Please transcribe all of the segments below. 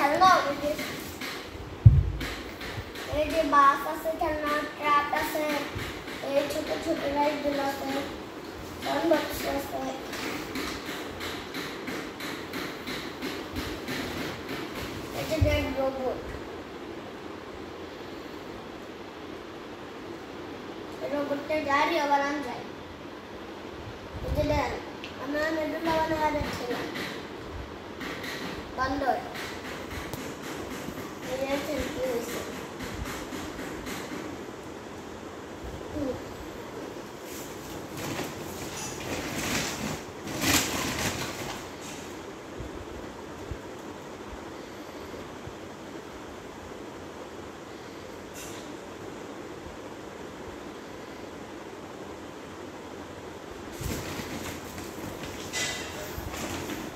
खेलना ये से खेलना से, ये छोटे छोटे लाइट दिलाते हैं और जा रही है वरान जाए. It's a dead. हमारा मिडल वाला है बंद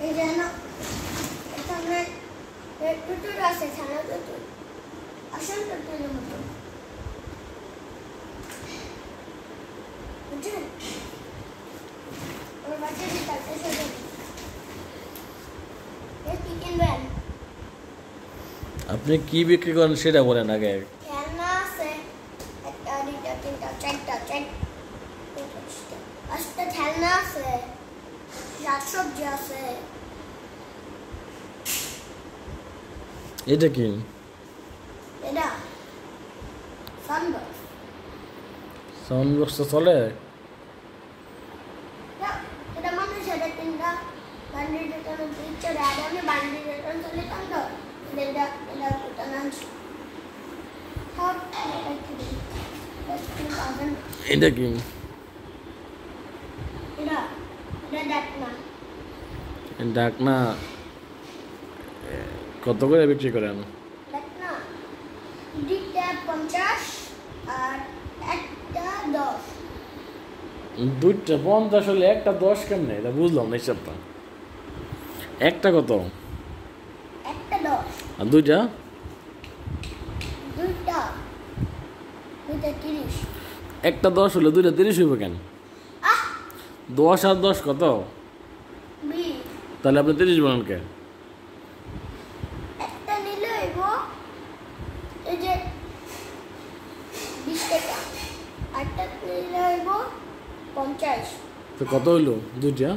いるの。এখানে টুটুর আছে ছানা টুটুর আসল টুটুরের মতো বুঝছেন ওর বাচ্চা দিয়ে তাকে সাথে কি কিনবেন আপনি কি বিক্রি করেন সেটা বলেন আগে খেলনা আছে একটা দুইটা তিনটা চারটা চার পাঁচটা পাঁচটা খেলনা আছে শাকসবজি আছে এটা কি? এটা সানবক্স সাউন্ড বক্স তো চলে। এটা মানুষ এটা তিনটা বান্ডি রিটার্ন পিকচার অ্যাড আমি বান্ডি রিটার্ন চলে কান্দ এটা এটা এটা নাচ এটা কি? এটা এটা দেখ না ডাক না এ, কত করে বিক্রি করেন দুইটা পঞ্চাশ হলে একটা দশ কেমনে? এটা বুঝলাম না হিসাবটা। একটা কত? আর দুইটা? একটা দশ হলে দুইটা তিরিশ হইব কেন? দশ আর দশ কত? তাহলে আপনি তিরিশ বলেন কে? একটা এই যে বিশ টাকা আটটা নিলে হইব পঞ্চাশ। তো কত হইল? দুইটা?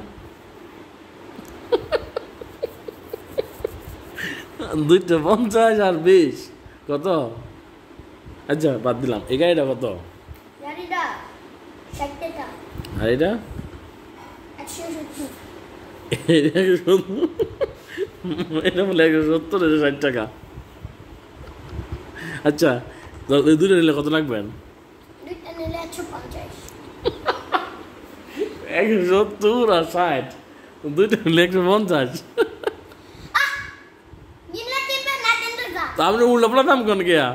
দুইটা পঞ্চাশ আর বিশ। কত? আচ্ছা বাদ দিলাম। এই গাড়িটা কত? আর এটা এটা বলে একশো সত্তর ষাট টাকা। আচ্ছা দুটো নিলে কত লাগবেন একশো সত্তর আর ষাট। দুটো নিলে একশো পঞ্চাশ। নিলে কিনবে না কিনলে যা। তা আপনি উল্টা দাম কোন গিয়া?